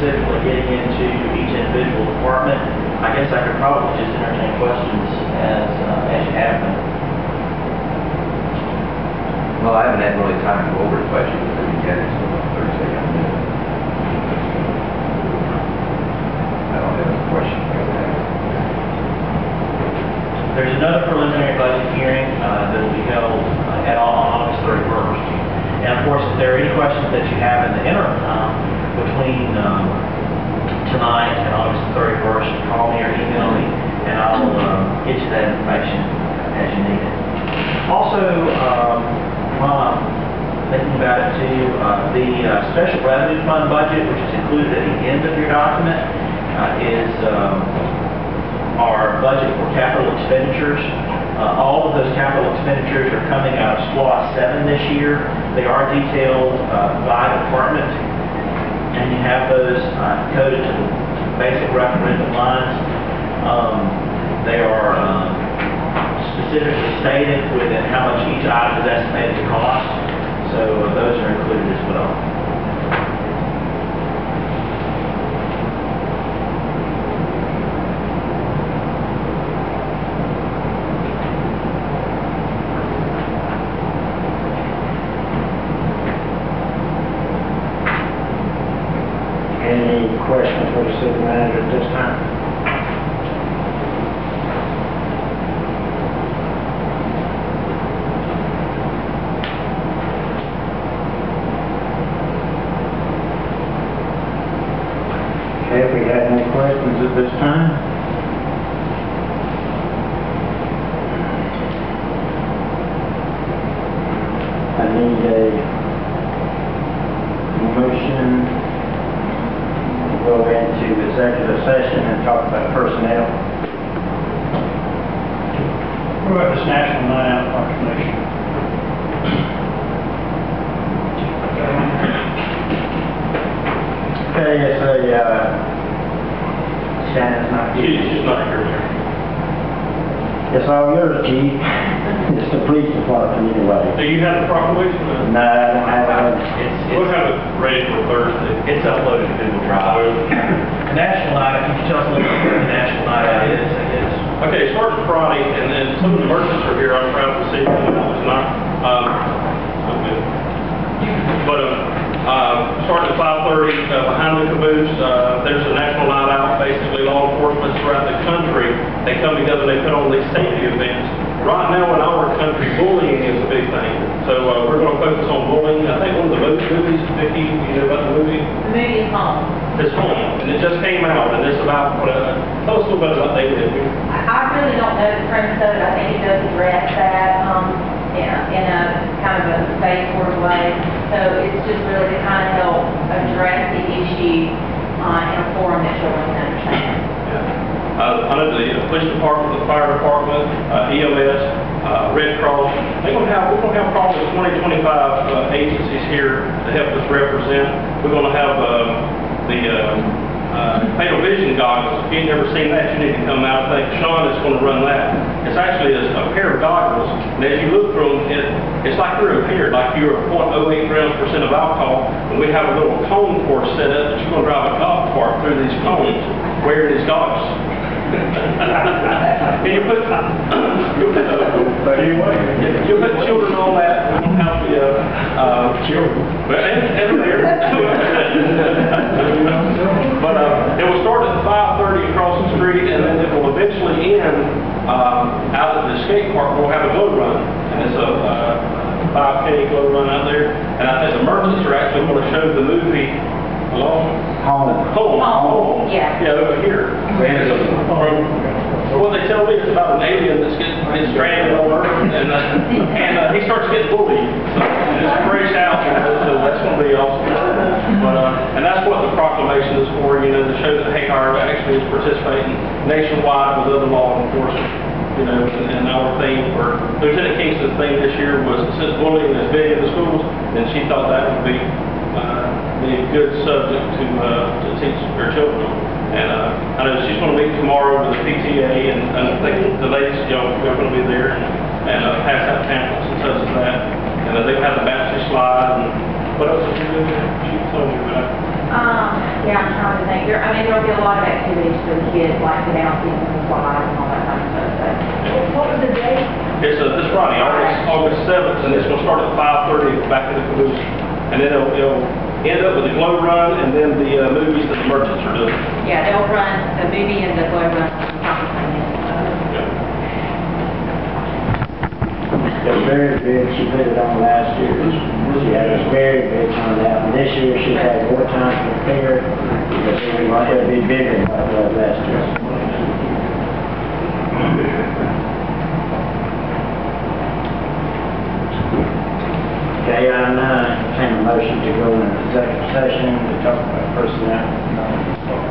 specifically getting into each individual department, I guess I could probably just entertain questions as, uh, as you have them. Well, I haven't had really time to go over the budget with them yet, so Thursday. I don't have any questions for that. There's another preliminary budget hearing uh, that will be held uh, at on August 31st. And of course, if there are any questions that you have in the interim time between um, tonight and August 31st, call me or email me, and I'll um, get you that information as you need it. Also, um, while I'm thinking about it too, uh, the uh, special revenue fund budget, which is included at the end of your document, uh, is um, our budget for capital expenditures. Uh, All of those capital expenditures are coming out of SPLOST 7 this year. They are detailed uh, by department, and you have those uh, coded to basic referendum lines. Um, They are um, specifically stated within how much each item is estimated to cost, so those are included as well. Any questions for the city manager at this time? Okay, if we have any questions at this time? I need a motion go into executive session and talk about personnel. What about this national night out proclamation? Okay, it's a, uh, Shannon's not here. She's not here. It's all yours, chief. It's the police department anyway. Do you have the proclamation? No, I don't have it. It's, We'll have it ready for Thursday. It's uploaded to Google Drive. The National Night, Out, can you tell us a little bit what the National Night Out is, I guess? Okay, it starts Friday, and then some of the merchants are here, I'm proud to see them, it's not, um, okay. but, uh, uh, starting at five thirty, uh, behind the caboose, uh, there's a national night out, basically law enforcement throughout the country, they come together, they put on these safety events. Right now in our country, bullying is a big thing, so, uh, we're gonna focus on bullying, I think one of the most Vicki, you know about the movie? The movie is home. It's home, and it just came out, and it's about, what, uh, tell us a little bit about David Vicki. I really don't know the premise of it. I think it does address that, um, in a, in a kind of a sort way. So it's just really to kind of help address the issue, uh, in a forum that can understand. Uh, I know the uh, police department, the fire department, uh, EMS, uh, Red Cross, they're gonna have, we're gonna have probably 20, 25 uh, agencies here to help us represent. We're gonna have, um, the, um, uh, fatal vision goggles. If you've never seen that, you need to come out. I think Sean is gonna run that. It's actually a, goggles, and as you look through them, it, it's like you're impaired, like you're .08 grams percent of alcohol, and we have a little cone course set up that you're gonna drive a golf cart through these cones wearing these goggles. And you put, you put, you put children on that, we don't have the, uh, uh, children, but, and, and there. But, uh, it will start at five thirty across the street, and then it will eventually end, the skate park, we'll have a glow run. And it's a, uh, five K glow run out there, and I think the merchants are actually gonna show the movie along, Home. home, home. Yeah. Yeah, over here. Well, they tell me it's about an alien that's getting, gets stranded on Earth, and, uh, and, uh, he starts getting bullied. So, and it's breaks out, you know, so that's gonna be awesome. But, uh, and that's what the proclamation is for, you know, to show that Hahira actually is participating nationwide with other law enforcement. You know, and, our theme for, Lieutenant Kingston's theme this year was, since bullying is big in the schools, and she thought that would be, uh, a good subject to, uh, to teach their children. And, uh, I know she's gonna meet tomorrow with the PTA, and, and I think the ladies, you know, are gonna be there, and, and, uh, pass out pamphlets and such as that. And uh, they have the bouncy slide, and what else is she doing? She told me about. Um, yeah, I'm trying to things. There, I mean, there'll be a lot of activities for the kids, like and the slides and all that kind of stuff, so. What was the date? It's uh, this Friday, August, August seventh, and it's gonna start at five thirty back at the caboose. And then it'll, it'll end up with the glow run and then the uh, movies that the merchants are doing. Yeah, they'll run the movie and the glow run on top of it. It was very big, she put it on last year. She had a very big turnout, and this year she had more time to prepare, because it might be bigger than what it was last year. Okay, I'm, uh, entertain a motion to go into executive session to talk about personnel.